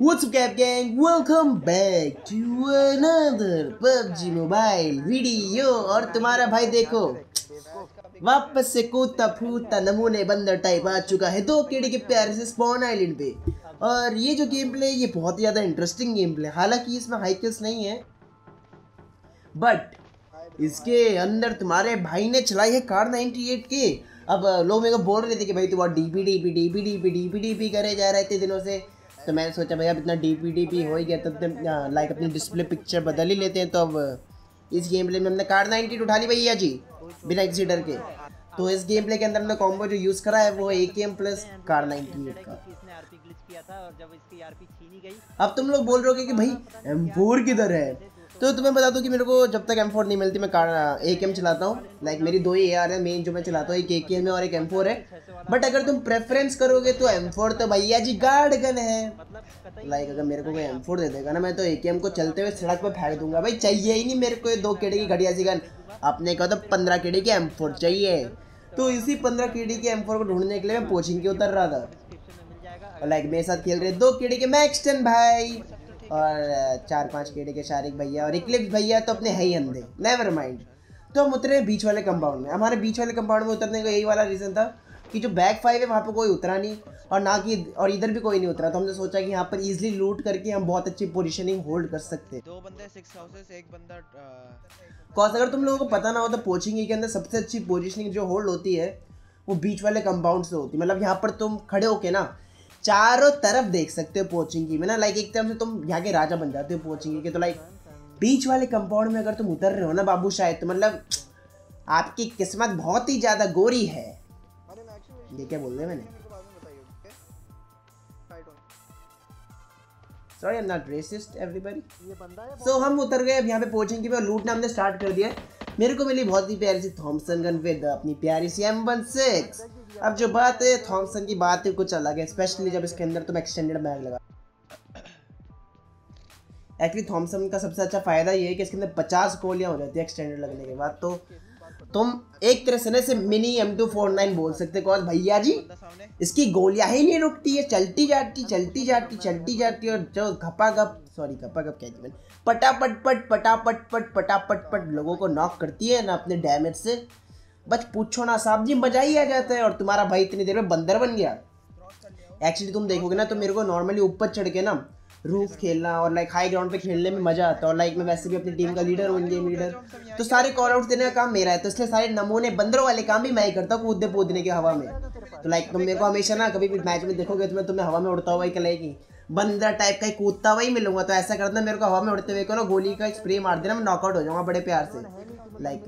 What's up Cap Gang? Welcome back to another PUBG Mobile video. और तुम्हारा भाई देखो, वापस से कूदता फूदता नमूने बंदर टाइप आ चुका है। दो कीड़े के प्यारे से स्पॉन आइलैंड पे। और ये जो गेम प्ले ये बहुत ही ज़्यादा इंटरेस्टिंग गेम प्ले हालाँकि इसमें हाई किल्स नहीं है बट इसके अंदर तुम्हारे भाई ने चलाई है कार 98 के। अब, लोग मेरे को बोल रहे थे कि भाई तू बहुत DP DP DP DP DP करे जा रहे थे दिनों से। तो मैंने सोचा भाई अब इतना डी भी हो ही गया तब तो लाइक अपनी डिस्प्ले पिक्चर बदल ही लेते हैं। तो अब इस गेम प्ले में हमने कार 98 उठा ली भैया जी, बिना किसी डर के। तो इस गेम प्ले के अंदर हमने कॉम्बो जो यूज़ करा है, वो A K M plus car 98 का इसने आरपी था और जब इसकी आरपी छीनी गई अब तुम लोग बोल रहे हो कि भाई M4 किधर है? तो तुम्हें बता दूँ कि मेरे को जब तक M4 नहीं मिलती, मैं कार ए के एम चलाता हूँ। लाइक मेरी दो ही ए आर है मेन जो मैं चलाता हूँ, एक ए के एम है और एक M4 है। बट अगर तुम प्रेफरेंस करोगे तो M4 तो भैया जी गार्ड गन है। लाइक अगर मेरे को कोई M4 दे देगा ना, मैं तो ए के को चलते हुए सड़क पर फेंक दूँगा। भाई, चाहिए ही नहीं मेरे को ये दो केड़े की घड़िया सी गन अपने कहा तो पंद्रह केड़े की M4 चाहिए। तो इसी पंद्रह केड़ी के M4 को ढूँढने के लिए मैं कोचिंग के उतर रहा था। लाइक मेरे साथ खेल रहे दो कीड़े के मैक्सटन भाई। और चार पाँच कीड़े के शारिक भैया और इक्लिप्स भैया तो अपने है ही अंधे। नेवर माइंड तो हम उतरे बीच वाले कंपाउंड में। हमारे बीच वाले कंपाउंड में उतरने का यही वाला रीज़न था कि जो बैक फाइव है वहाँ पर कोई उतरा नहीं और ना कि और इधर भी कोई नहीं उतरा। तो हमने सोचा कि यहाँ पर इजीली लूट करके हम बहुत अच्छी पोजीशनिंग होल्ड कर सकते हैं। दो बंदे सिक्स हाउसेस एक बंदा कॉज अगर तुम लोगों को पता ना हो तो पोचिंग के अंदर सबसे अच्छी पोजिशनिंग जो होल्ड होती है वो बीच वाले कंपाउंड से होती है। मतलब यहाँ पर तुम खड़े होके ना चारों तरफ़ देख सकते हो पोचिंग में ना लाइक एक तरफ़ से तुम यहाँ के राजा बन जाते हो पोचिंग के तो लाइक बीच वाले कंपाउंड में अगर तुम उतर रहे हो ना बाबू, शायद तो मतलब आपकी किस्मत बहुत ही ज़्यादा गोरी है। ये क्या बोल रहे मैंने। I am not racist everybody so हम उतर गए अब यहाँ पे पहुँचेंगे और लूटना हमने स्टार्ट कर दिया। मेरे को मिली बहुत ही प्यारी सी थॉमसन गन विद अपनी प्यारी सी एम वन सिक्स अब जो बात है, थॉमसन की बात है, कुछ अलग है स्पेशली जब इसके अंदर तुम एक्सटेंडेड बैग लगा एक्चुअली थॉमसन का सबसे अच्छा फ़ायदा ये है कि इसके अंदर पचास गोलियाँ हो जाती है एक्सटेंडेड लगने के बाद तो तुम एक तरह से ना इसे mini M two four nine बोल सकते कौन? भैया जी, इसकी गोलियाँ ही नहीं रुकती है, चलती जाती चलती जाती चलती जाती और जो घपा गप सॉरी घपा गप कहती मैंने, पटापट पट पटापट पट पटापट पट लोगों को नॉक करती है ना अपने डैमेज से। बस पूछो ना, साहब जी, मज़ा ही आ जाता है। और तुम्हारा भाई इतनी देर में बंदर बन गया। एक्चुअली तुम देखोगे ना तो मेरे को नॉर्मली ऊपर चढ़ के ना, रूफ खेलना और लाइक हाई ग्राउंड पे खेलने में मज़ा आता है। और लाइक मैं वैसे भी अपनी टीम का लीडर हूँ गेम लीडर तो सारे कॉल आउट देने का काम मेरा है तो इसलिए सारे नमूने बंदरों वाले काम भी मैं ही करता हूँ, कूदने कूदने के हवा में। तो लाइक तुम मेरे को हमेशा ना, कभी भी मैच में देखोगे तो मैं तुम्हें हवा में उड़ता हुआ ही कलेगी बंदर टाइप का ही कूदता हुआ ही मिलूँगा तो ऐसा करना मेरे को हवा में उड़ते हुए को ना, गोली का स्प्रे मार देना, मैं नॉकआउट हो जाऊँगा बड़े प्यार से। लाइक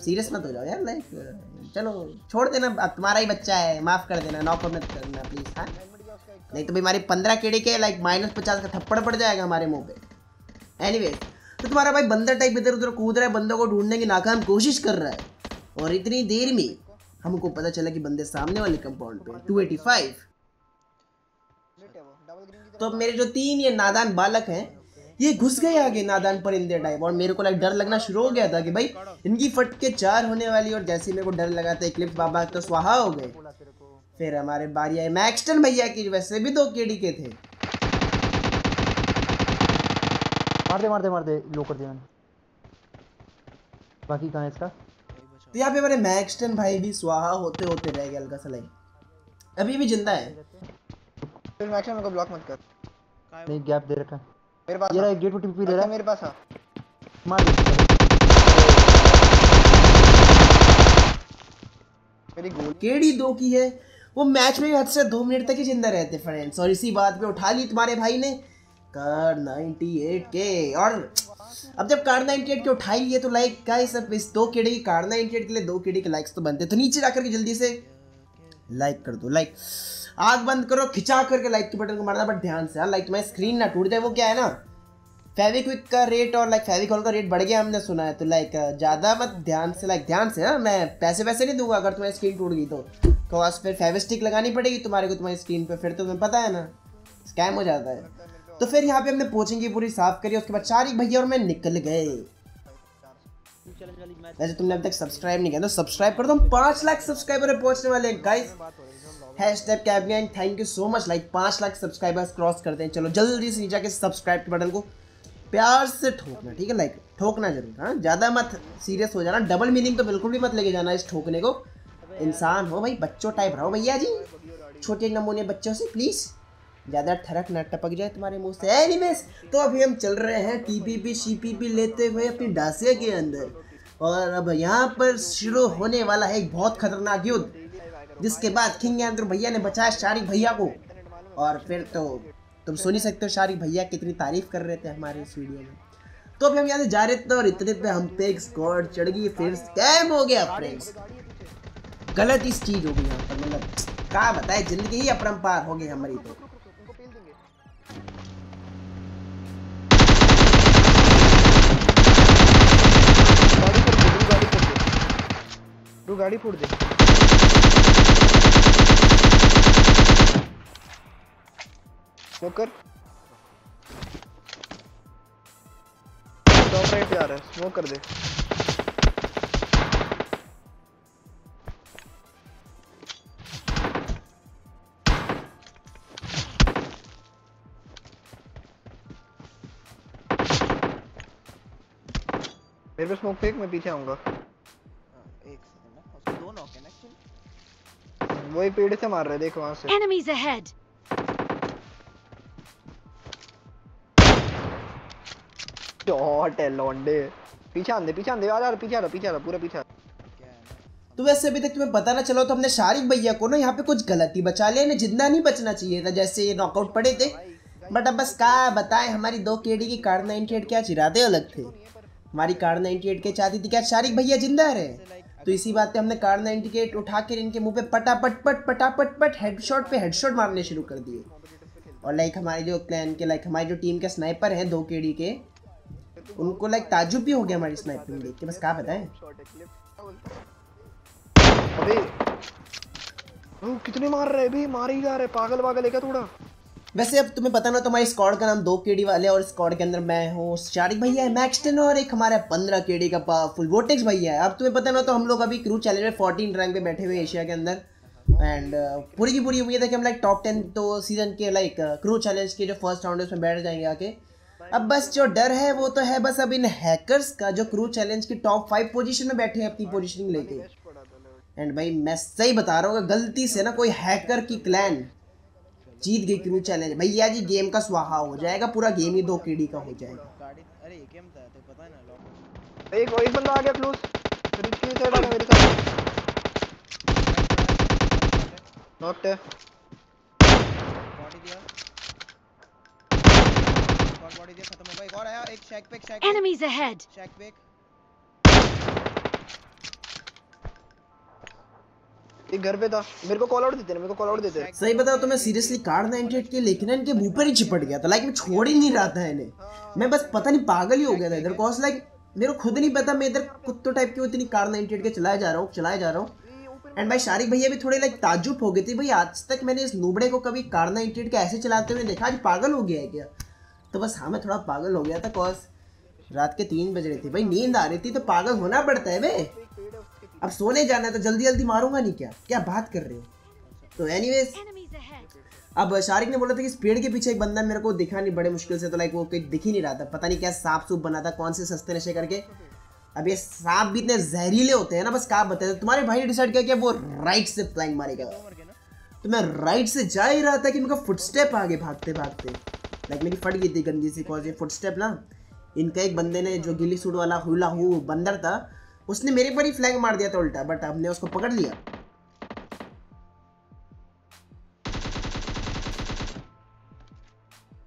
सीरियस मत हो जाओ यार, लाइक, चलो, छोड़ देना तुम्हारा ही बच्चा है, माफ़ कर देना नॉकआउट मत करना प्लीज़ हाँ? नहीं तो भाई हमारे पंद्रह केड़े के लाइक माइनस पचास का थप्पड़ पड़ जाएगा हमारे मुँह पे। एनीवेज तो तुम्हारा भाई बंदर टाइप इधर उधर कूद रहा है, बंदों को ढूँढने की नाकाम कोशिश कर रहा है। और इतनी देर में हमको पता चला कि बंदे सामने वाले कंपाउंड पे 285 तो मेरे जो तीन ये नादान बालक हैं ये घुस गए आगे नादान परिंदे टाइप और मेरे को लाइक डर लगना शुरू हो गया था कि भाई इनकी फट के चार होने वाली और जैसे मेरे को डर लगा था क्लिप्स बाबा तो स्वाहा हो गए। फिर हमारे बारी आए मैक्सटन भैया की वैसे भी दो केडी के थे। मार दे मार दे मार दे लो कर दिया बाकी कहाँ है इसका? तो यहाँ पे हमारे मैक्सटन भाई भी स्वाहा होते होते रह गए हल्का सा लाइक अभी भी ज़िंदा है। मैक्सिमम मेरे को ब्लॉक मत कर नहीं गैप दे रखा है। मेरे पास ये। रहा गेट पर टिपी दे रहा है। मेरे पास आ मार दे। मेरी गोली। केडी दो की है? वो मैच में हद से दो मिनट तक ही ज़िंदा रहते फ्रेंड्स और इसी बात पे उठा ली तुम्हारे भाई ने। कार 98 के और अब जब कार 98 के उठाई है तो लाइक गाइस अब इस दो केड़ी की कार 98 के लिए दो केड़ी के लाइक्स तो बनते तो नीचे जाकर के जल्दी से लाइक कर दो। लाइक आग बंद करो खिंचा करके लाइक के बटन को मारना बट ध्यान से हाँ लाइक तुम्हारी स्क्रीन ना टूट जाए वो क्या है ना? फेविक्विक का रेट और लाइक फेविकॉल का रेट बढ़ गया, हमने सुना है। तो लाइक ज़्यादा मत ध्यान से लाइक ध्यान से हाँ मैं पैसे वैसे नहीं दूँगा, अगर तुम्हारी स्क्रीन टूट गई तो। तो फिर फेविस्टिक लगानी पड़ेगी तुम्हारे को, तुम्हारी स्क्रीन पे, फिर तो तुम्हें पता है ना स्कैम हो जाता है। तो फिर यहाँ पे हमने पोचिंग की पूरी साफ़ करी, उसके बाद चार भैया और मैं निकल गए। वैसे तुमने अभी तक सब्सक्राइब नहीं किया तो सब्सक्राइब कर दो, हम पाँच लाख सब्सक्राइबर पहुँचने वाले हैं guys hash tag कैबियन thank you so much like पाँच लाख सब्सक्राइबर्स क्रॉस करते हैं। चलो, जल्दी से नीचे के सब्सक्राइब के बटन को प्यार से ठोकना, ठीक है? लाइक ठोकना ज़रूर हाँ? ज़्यादा मत सीरियस हो जाना। डबल मीनिंग तो बिल्कुल भी मत लेके जाना इस ठोकने को। इंसान हो भाई, बच्चों टाइप रहो भैया जी। छोटे नमूने बच्चों से प्लीज़ ज़्यादा ठरक न टपक जाए तुम्हारे मुँह से। एनीवेज तो अभी हम चल रहे हैं टीपीपी सीपीपी लेते हुए अपनी डासिया के अंदर। और अब यहाँ पर शुरू होने वाला है एक बहुत खतरनाक युद्ध, जिसके बाद किंग एंड्रू भैया ने बचाया शारिक भैया को। और फिर तो तुम सुन ही सकते हो शारिक भैया कितनी तारीफ़ कर रहे थे हमारे इस वीडियो में। तो अभी हम यहाँ से जा रहे थे और इतने पे हम पे एक स्क्वाड चढ़ गई फिर स्कैम हो गया फ्रेंड्स गलत इस चीज़ हो गई यहाँ पर मतलब क्या बताए ज़िंदगी ही अपरम्पार हो गई हमारी तो। गाड़ी फोड़ दे तू गाड़ी फोड़ दे स्मोक कर टॉप राइट आ रहा है. स्मोक कर दे. मेरे पे स्मोक फेंक मैं पीछे आऊँगा. हाँ, एक सेकंड ना. उसको दो नॉक है ना एक्चुअली वही पेड़ से मार रहे देख वहाँ से. Enemies ahead! शॉट है, लौंडे। पीछे आंदे पीछे आंदे आ जा, पीछे आ रहा पीछे आ रहा पूरा पीछे आ रहा। ना तो वैसे अभी तक तुम्हें पता ना चला तो हमने शारिक भैया को ना यहाँ पे कुछ गलती बचा लिया इन्हें जितना नहीं बचना चाहिए था, जैसे ये नॉकआउट पड़े थे। बट अब बस क्या बताएँ, हमारी दो केडी की कार 98 के आज इरादे अलग थे? हमारी कार 98 के चाहती थी, क्या शारिक भैया ज़िंदा रहे? तो इसी बात पे हमने कार 98 उठा कर इनके मुँह पे पटापट, पट पटापट, पट हेडशॉट पे हेड हेडशॉट मारने शुरू कर दिए। और लाइक हमारे जो क्लैन के लाइक हमारी जो टीम के स्नाइपर हैं, दो केडी के उनको लाइक ताजुब भी हो गया हमारी स्नाइपिंग देख के बस क्या बताएँ? अबे वो कितने मार रहे भी मार ही जा रहे पागल पागल है क्या थोड़ा वैसे अब तुम्हें पता ना तो हमारी स्क्वाड का नाम दो केडी वाले और स्क्वाड के अंदर मैं हूँ शारिक भैया है मैक्सटन और एक हमारा पंद्रह केडी का पावरफुल वोटेक्स भैया है। अब तुम्हें पता ना तो हम लोग अभी क्रू चैलेंज में फोर्टीन रैंक पे बैठे हुए एशिया के अंदर। एंड पूरी की पूरी उम्मीद है कि हम लाइक टॉप टेन तो सीज़न के लाइक क्रू चैलेंज के जो फ़र्स्ट राउंड है उसमें बैठ जाएँगे आके। अब बस जो डर है वो तो है बस अब इन हैकर्स का जो क्रू चैलेंज की टॉप फाइव पोजीशन में बैठे हैं अपनी पोजीशनिंग लेके। एंड भाई मैं सही बता रहा हूँ गलती से ना कोई हैकर की क्लैन जीत गई क्रू चैलेंज भैया जी गेम का स्वाहा हो जाएगा पूरा गेम ही दो केडी का हो जाएगा। था तो पता ना एक एक बंदा आ गया क्लोज ब्रिज की साइड आ गया मेरे साथ। नॉक्ड है बॉडी दिया। स्क्वाड बॉडी दिया खत्म हो गया एक और आया एक शैक पे एक शैक Enemies ahead! शैक पे एक। एक घर पे था। मेरे को कॉल आउट देते ना मेरे को कॉल आउट देते। सही बताओ तो मैं सीरियसली कार 98 के लेकिन इनके मुँह पर ही चिपट गया था। लाइक मैं छोड़ ही नहीं रहा था इन्हें। मैं बस पता नहीं पागल ही हो गया था इधर। कॉज लाइक मेरे को खुद नहीं पता मैं इधर कुत्तों टाइप की वो इतनी कार 98 के चलाए जा रहा हूँ चलाया जा रहा हूँ। एंड भाई शारिक भैया भी थोड़े लाइक ताजुब हो गए थे। भाई आज तक मैंने इस नूबड़े को कभी कार 98 के ऐसे चलाते हुए देखा आज पागल हो गया है क्या? तो बस हाँ मैं थोड़ा पागल हो गया था कॉज रात के तीन बज रहे थे। भाई नींद आ रही थी तो पागल होना पड़ता है बे अब सोने जाना है तो जल्दी जल्दी मारूँगा नहीं क्या? क्या बात कर रहे हो? तो एनीवेज अब शारिक ने बोला था कि इस पेड़ के पीछे एक बंदा मेरे को दिखा नहीं बड़े मुश्किल से तो लाइक वो कोई दिख ही नहीं रहा था। पता नहीं क्या सांप सूप बना था कौन से सस्ते नशे करके। अब ये सांप भी इतने जहरीले होते हैं ना बस क्या बताए। तुम्हारे भाई ने डिसाइड किया कि वो राइट से फ्लाइंग मारेगा। तो मैं राइट से जा ही रहा था कि मेरे फुटस्टेप आगे भागते भागते लाइक मेरी फट गई थी गंदी सी कॉज ये फुटस्टेप ना। इनका एक बंदे ने जो गिल्ली सूट वाला हुला हु बंदर था उसने मेरे पर ही फ्लैग मार दिया था उल्टा बट हमने उसको पकड़ लिया।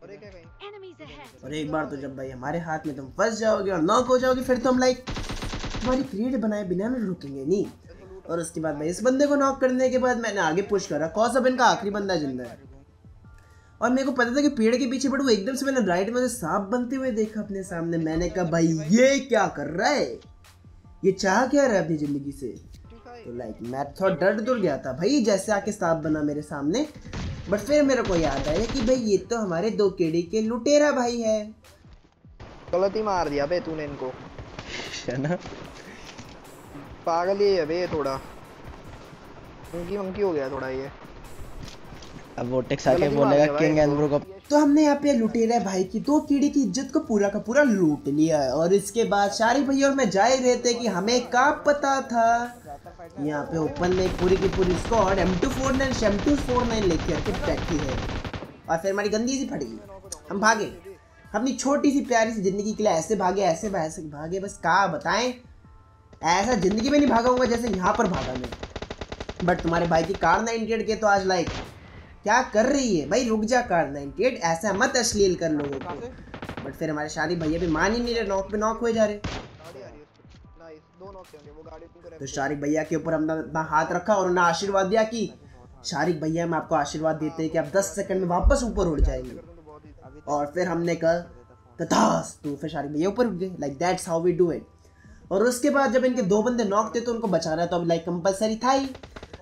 एक! और एक बार तो जब भाई हमारे हाथ में तुम फंस जाओगे और नॉक हो जाओगे फिर तो हम लाइक तुम्हारी क्रिएट बनाए बिना ना रुकेंगे नहीं। और उसके बाद भाई इस बंदे को नॉक करने के बाद मैंने आगे पुश करा। कौन अब इनका आखिरी बंदा ज़िंदा है। और मेरे को पता था कि पेड़ के पीछे बट वो एकदम से मैंने राइट में सांप बनते हुए देखा अपने सामने। मैंने कहा भाई ये क्या कर रहा है? ये चाह क्या रहा है अपनी ज़िंदगी से? तो लाइक मैं थोड़ा डर दूर गया था भाई जैसे आके सांप बना मेरे सामने। बट फिर मेरे को याद आया कि भाई ये तो हमारे दो केड़ी के लुटेरा भाई है। गलत ही मार दिया बे तूने इनको। है ना? पागल ही है बे थोड़ा। मंकी मंकी हो गया थोड़ा ये। अब वो टेक्स आके बोलेगा किंग भाई एंड्रू को। तो हमने यहाँ पे लुटेरा भाई की दो कीड़े की इज़्ज़त को पूरा का पूरा लूट लिया है। और इसके बाद शारी भैया और मैं जा ही रहे थे कि हमें क्या पता था? यहाँ पे ओपन में पूरी की पूरी squad M two four nine M two four nine लेके आके बैठी है। और फिर हमारी गंदी सी फट गई हम भागे। अपनी छोटी सी प्यारी सी ज़िंदगी के लिए ऐसे भागे ऐसे ऐसे भागे बस कहा बताएँ? ऐसा ज़िंदगी में नहीं भागाऊँगा जैसे यहाँ पर भागा मैं। बट तुम्हारे भाई की कार 98 के तो आज लाइक क्या कर रही है? भाई रुक जा कार 98 ऐसा मत अश्लील कर लोगों को। बट फिर हमारे शादी भैया भी मान ही नहीं रहे नॉक पे नॉक हुए जा रहे। तो शारिक भैया के ऊपर हमने अपना हाथ रखा और उन्हें आशीर्वाद दिया कि शारिक भैया हम आपको आशीर्वाद देते हैं कि आप 10 सेकंड में वापस ऊपर उड़ जाएँगे। और फिर हमने कहा तथास तो फिर शारिक भैया ऊपर उठ गए। Like that's how we do it और उसके बाद जब इनके दो बंदे नॉक थे तो उनको बचाना तो अब लाइक कंपलसरी था ही।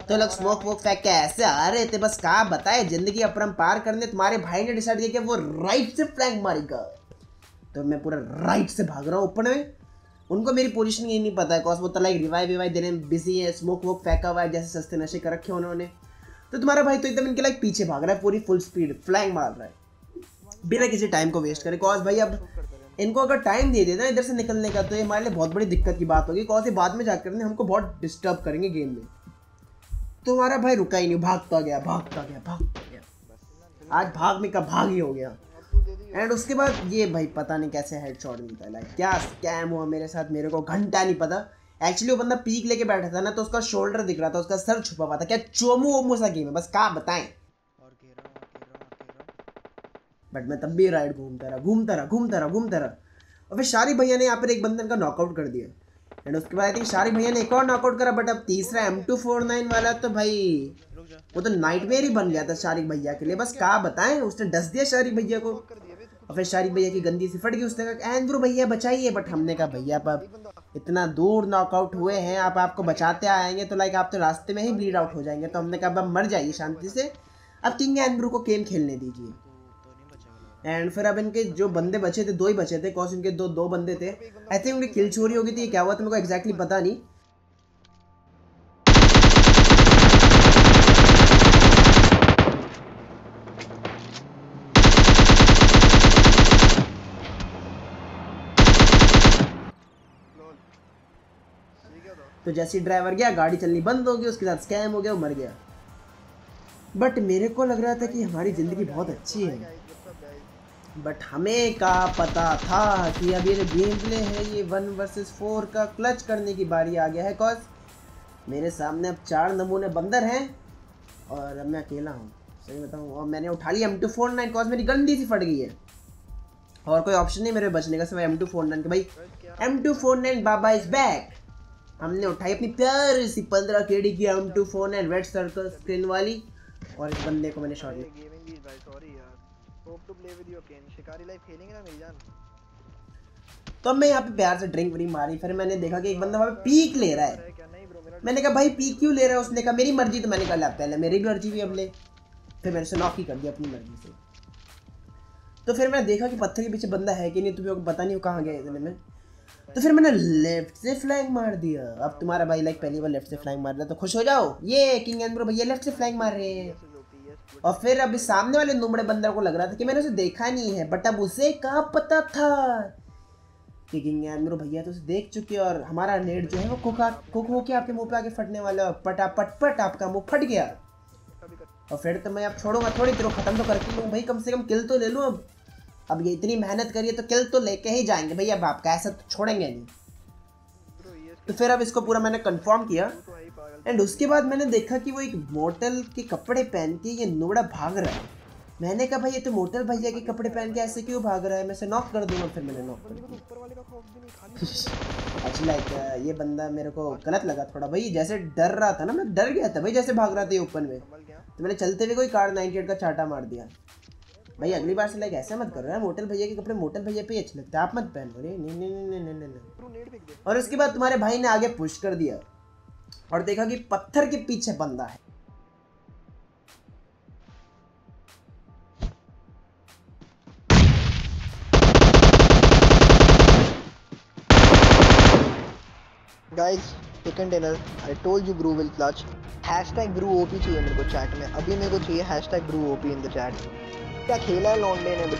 तो लोग स्मोक वोक फेंक के ऐसे आ रहे थे? बस कहा बताए? ज़िंदगी अपरम पार करने तुम्हारे भाई ने डिसाइड किया कि वो राइट से फ्लैंक मारेगा। तो मैं पूरा राइट से भाग रहा हूँ ऊपर में। उनको मेरी पोजीशन ये नहीं पता है कॉस वो तो लाइक रिवाइव विवाइव देने में बिज़ी है स्मोक वोक फेंका हुआ है जैसे सस्ते नशे कर रखे उन्होंने। तो तुम्हारा भाई तो एकदम इनके लाइक पीछे भाग रहा है, पूरी फुल स्पीड फ्लैंग मार रहा है। बिना किसी टाइम को वेस्ट करे। कॉस भाई अब इनको अगर टाइम दे देना इधर से निकलने का तो ये हमारे लिए बहुत बड़ी दिक्कत की बात होगी। कॉस ये बाद में जाकर हमको बहुत डिस्टर्ब करेंगे गेम में। तो हमारा भाई रुका ही नहीं भागता गया भागता गया भागता गया। आज भाग में का भाग ही हो गया। एंड उसके बाद ये भाई पता नहीं कैसे हेडशॉट मिलता है। लाइक क्या स्कैम हुआ मेरे साथ मेरे को घंटा नहीं पता। एक्चुअली वो बंदा पीक लेके बैठा था ना तो उसका शोल्डर दिख रहा था उसका सर छुपा हुआ था। क्या चोमू ओमू सा गेम है बस क्या बताएँ? बट मैं तब भी राइड घूमता रहा घूमता रहा घूमता रहा घूमता रहा। और फिर शारी भैया ने यहाँ पर एक बंदन का नॉकआउट कर दिया। एंड उसके बाद आई थिंक शारी भैया ने एक और नॉकआउट करा बट अब तीसरा एम टू फोर नाइन वाला तो भाई, वो तो नाइटमेयर ही बन गया था शारिक भैया के लिए। बस क्या बताएँ, उसने डस दिया शारिक भैया को। और फिर शारिक भैया की गंदी सी फट गई, उसने कहा, एंड्रू भैया, बचाइए। बट हमने कहा, भैया आप इतना दूर नॉकआउट हुए हैं, आप आपको बचाते आएँगे तो लाइक आप तो रास्ते में ही ब्लीड आउट हो जाएँगे। तो हमने कहा, अब मर जाइए शांति से। अब किंग एंड्रू को गेम खेलने दीजिए। एंड फिर अब इनके जो बंदे बचे थे, दो ही बचे थे कॉस इनके दो दो बंदे थे। आई थिंक उनकी किल चोरी हो गई थी क्या हुआ था मेरे को एग्जैक्टली पता नहीं। तो जैसे ही ड्राइवर गया, गाड़ी चलनी बंद हो गई उसके साथ स्कैम हो गया, वो मर गया। बट मेरे को लग रहा था कि हमारी ज़िंदगी बहुत अच्छी है। बट हमें का पता था कि अब ये जो गेम प्ले है, ये वन वर्सेस फोर का क्लच करने की बारी आ गया है कॉज मेरे सामने अब चार नमूने बंदर हैं और अब मैं अकेला हूँ। सही बताऊँ? और मैंने उठा लिया M two four nine cause मेरी गंदी सी फट गई है। और कोई ऑप्शन नहीं मेरे बचने का सिर्फ़ एम टू फोर नाइन के। भाई एम टू फोर नाइन बाबा इज़ बैक हमने उठाई अपनी प्यारी सी पंद्रह केडी की M two four nine red circle screen वाली और इस बंदे को मैंने शॉट दिया। Hope to play with you again. शिकारी लाइफ खेलेंगे ना मेरी जान? तो मैं यहाँ पे प्यार से ड्रिंक व्रिंक मारी फिर मैंने देखा कि एक बंदा वहाँ पे पीक ले रहा है। ब्रो मैंने कहा भाई पीक क्यों ले रहा है? उसने कहा मेरी मर्ज़ी तो मैंने कहा ला पहले मेरी भी मर्ज़ी भी अब ले फिर मैंने नॉक ही कर दिया अपनी मर्ज़ी से। तो फिर मैंने देखा कि पत्थर के पीछे बंदा है कि नहीं तुम्हें पता नहीं हो कहाँ गया इतने में। तो फिर मैंने लेफ़्ट से फ्लैंग मार दिया। अब तुम्हारा भाई लाइक पहली बार लेफ़्ट से फ्लैंग मार रहा तो खुश हो जाओ। ये किंग एंड्रो भैया लेफ़्ट से फ्लैंग मार रहे हैं। और फिर अभी सामने वाले नुमड़े बंदर को लग रहा था कि मैंने उसे देखा नहीं है बट अब उसे कहाँ पता था? कि किंग एंड्रो भैया तो उसे देख चुके और हमारा नेट जो है वो कुक कुक होके आपके मुँह पे आके फटने वाला है। पटा पट पट आपका मुँह फट गया। और फिर तो मैं अब छोड़ूँगा, थोड़ी देर खत्म तो करके लूँ। भाई, कम से कम किल तो ले लूँ अब। अब ये इतनी मेहनत करिए तो किल तो लेके ही जाएँगे। भैया, अब आपका ऐसा तो छोड़ेंगे नहीं? तो फिर अब इसको पूरा मैंने कंफर्म किया। एंड उसके बाद मैंने देखा कि वो एक मोटल के कपड़े पहन के ये नोड़ा भाग रहा है। मैंने कहा, भाई, ये तो मोटल भैया के कपड़े पहन के ऐसे क्यों भाग रहा है? मैं नॉक कर दूँगा, फिर मैंने नॉक कर अच्छा लाइक ये बंदा मेरे को गलत लगा थोड़ा। भाई, जैसे डर रहा था ना, मैं डर गया था भाई, जैसे भाग रहा था ये ओपन में। तो मैंने चलते हुए कोई कार 98 का चाटा मार दिया। भाई, अगली बार से लाइक ऐसा मत करो यार मोटल भैया के कपड़े मोटल भैया पे अच्छे लगते हैं। आप मत पहनो रे, नहीं नहीं नहीं नहीं नहीं नहीं ब्रो नेट फेंक दे और उसके बाद तुम्हारे भाई ने आगे पुश कर दिया। और देखा कि पत्थर के पीछे बंदा है। Guys, chicken dinner. I told you Brew will clutch. Hashtag Brew OP चाहिए मेरे को चैट में। अभी मेरे को चाहिए hashtag Brew OP in the chat क्या खेला है लॉन्डे ने?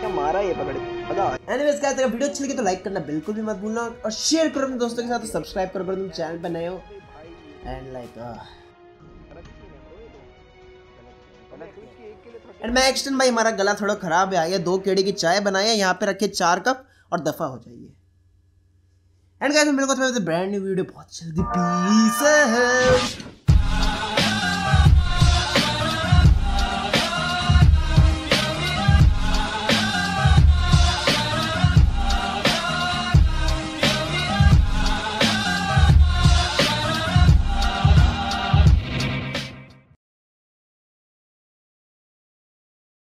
क्या मारा ये पकड़? के एनीवेज गाइस अगर वीडियो अच्छी लगी तो लाइक करना बिल्कुल भी मत भूलना और शेयर करो अपने दोस्तों के साथ सब्सक्राइब करो अगर तुम चैनल पर नए हो। एंड लाइक एंड मैं एक्सटेंड भाई हमारा गला थोड़ा खराब है आइए दो केड़ी की चाय बनाई है यहाँ पे रखे चार कप और दफ़ा हो जाइए। एंड गाइस मेरे को ब्रांड न्यू वीडियो बहुत जल्दी पीस है।